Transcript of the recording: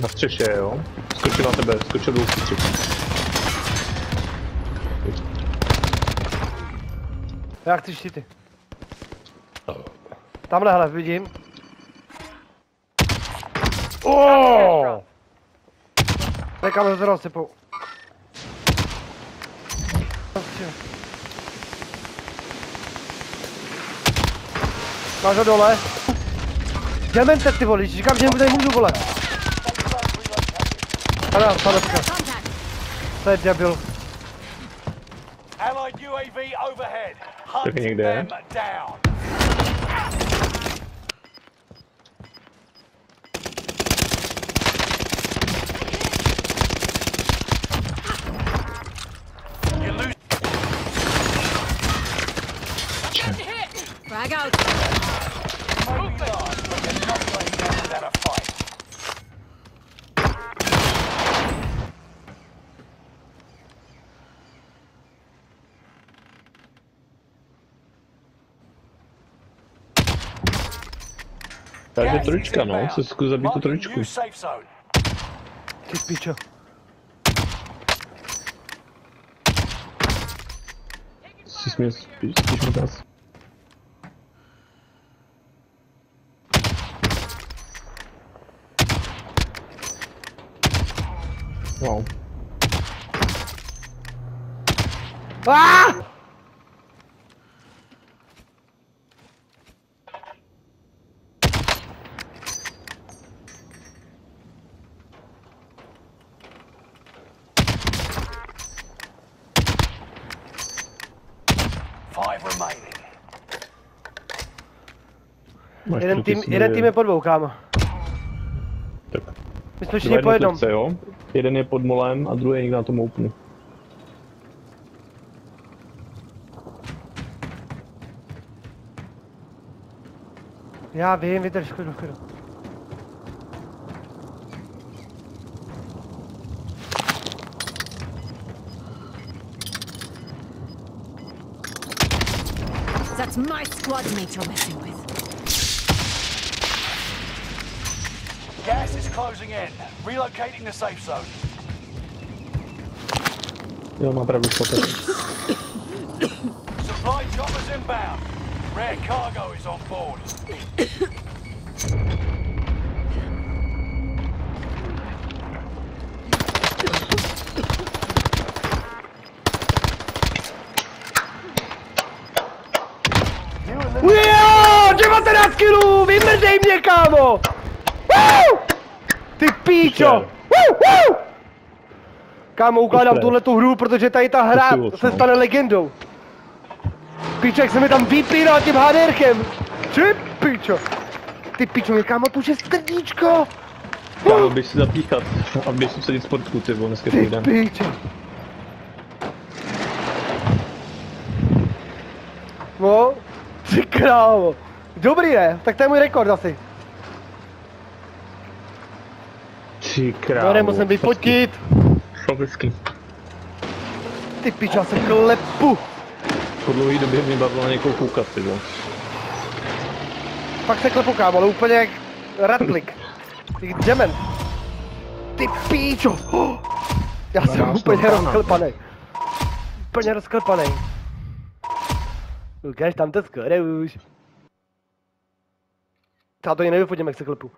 Na střeše, jo. Skočil na tebe, skočil do střechy. Já chci štíty. Tamhle, hele, vidím. Oh! Nekam se rozsypou. Máš ho dole? Demente ty vole, říkám, že tady můžu vole. Hold on, hold Side Jabil. Allied UAV overhead. Hunt them down. Frag out. Movement. Tá de Atlântica não, você se cruza muito Atlântico. picha. picture. Esses meus bichos me dançam. Uau. Ah! Five remaining. Máš Jeden tým, jeden tým je pod dvou, kámo. Tak. My jsme všichni po jednom. jo? Jeden je pod molem a druhý je někde na tom openu. Já vím, vydrž, klidu, klidu. That's my squad mate you're messing with. Gas is closing in. Relocating the safe zone. Jo, má pravdu, šlape. Supply choppers inbound. Rare cargo is on board. Jo, 19 kilů, vymrzej mě, kámo! Woo! Ty píčo! Woo, woo! Kámo, ukládám tuhle tu hru, protože tady ta hra se no. stane legendou. Píčo, jak se mi tam vypínal tím HDRkem. Ty píčo. Ty píčo, mě kámo, tu je srdíčko. Kámo, běž si zapíchat a běž si vsadit sportku, ty vole, dneska Ty píčo. No, ty krávo. Dobrý ne, tak to je můj rekord asi. Ty krávo. No, nemusím potit. Fakt hezky. Ty pičo, já se klepu. Po dlouhý době mě bavilo někoho koukat, ty vole. Fakt se klepu, kámo, ale úplně jak ratlik. Ty dement. Ty píčo. Oh. Já jsem úplně rozklepaný. Úplně rozklepaný. Lukáš, tam to skoro už. Třeba to ani nevyfotím, jak se klepu.